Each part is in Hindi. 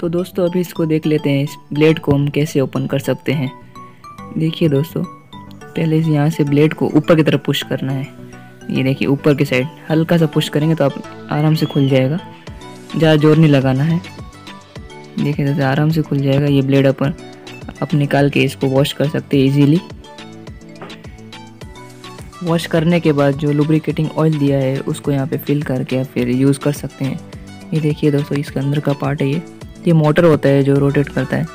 तो दोस्तों, अभी इसको देख लेते हैं, इस ब्लेड को हम कैसे ओपन कर सकते हैं। देखिए दोस्तों, पहले यहाँ से ब्लेड को ऊपर की तरफ़ पुश करना है। ये देखिए, ऊपर की साइड हल्का सा पुश करेंगे तो आप आराम से खुल जाएगा। ज़्यादा ज़ोर नहीं लगाना है। देखिए दोस्तों, आराम से खुल जाएगा, ये ब्लेड अपन, आप निकाल के इसको वॉश कर सकते हैं इजीली वॉश करने के बाद जो लुब्रिकेटिंग ऑयल दिया है, उसको यहाँ पे फिल करके फिर यूज़ कर सकते हैं। ये देखिए दोस्तों, इसके अंदर का पार्ट है ये। ये मोटर होता है जो रोटेट करता है।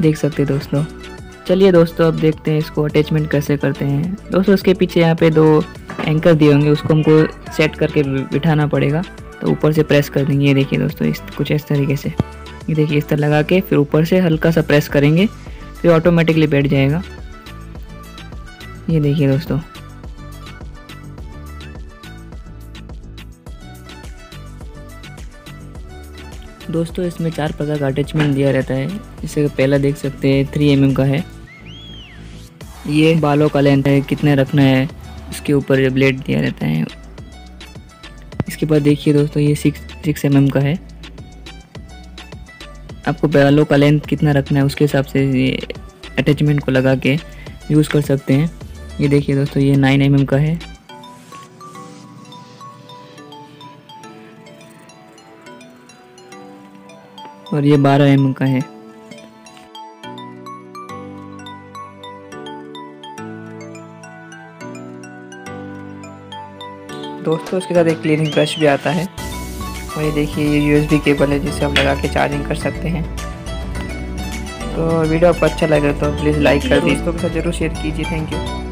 देख सकते हैं दोस्तों। चलिए दोस्तों, अब देखते हैं इसको अटैचमेंट कैसे करते हैं। दोस्तों उसके पीछे यहाँ पे दो एंकर दिए होंगे, उसको हमको सेट करके बिठाना पड़ेगा। तो ऊपर से प्रेस कर देंगे। ये देखिए दोस्तों, इस, कुछ इस तरीके से। ये देखिए, इस तरह लगा के फिर ऊपर से हल्का सा प्रेस करेंगे, फिर ऑटोमेटिकली बैठ जाएगा। ये देखिए दोस्तों। दोस्तों, इसमें चार प्रकार का अटैचमेंट दिया रहता है। जैसे पहला देख सकते हैं थ्री एम का है। ये बालों का लेंथ है, कितने रखना है उसके ऊपर ब्लेड दिया रहता है। इसके बाद देखिए दोस्तों, ये सिक्स सिक्स एम का है। आपको बालों का लेंथ कितना रखना है, उसके हिसाब से ये अटैचमेंट को लगा के यूज़ कर सकते हैं। ये देखिए दोस्तों, ये नाइन एम का है। और ये 12 एम का है। दोस्तों उसके साथ एक क्लीनिंग ब्रश भी आता है। और ये देखिए, ये यूएसबी केबल है जिसे हम लगा के चार्जिंग कर सकते हैं। तो वीडियो आपको अच्छा लगे तो प्लीज़ लाइक कर दीजिए। दोस्तों के साथ ज़रूर शेयर कीजिए। Thank you